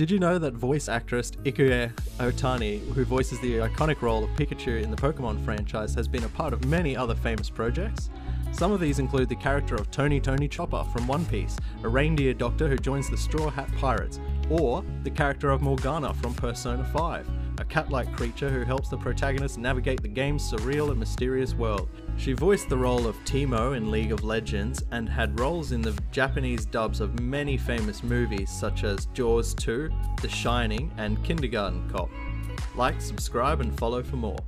Did you know that voice actress Ikue Otani, who voices the iconic role of Pikachu in the Pokemon franchise, has been a part of many other famous projects? Some of these include the character of Tony Tony Chopper from One Piece, a reindeer doctor who joins the Straw Hat Pirates, or the character of Morgana from Persona 5, a cat like creature who helps the protagonist navigate the game's surreal and mysterious world. She voiced the role of Teemo in League of Legends and had roles in the Japanese dubs of many famous movies such as Jaws 2, The Shining, and Kindergarten Cop. Like, subscribe, and follow for more.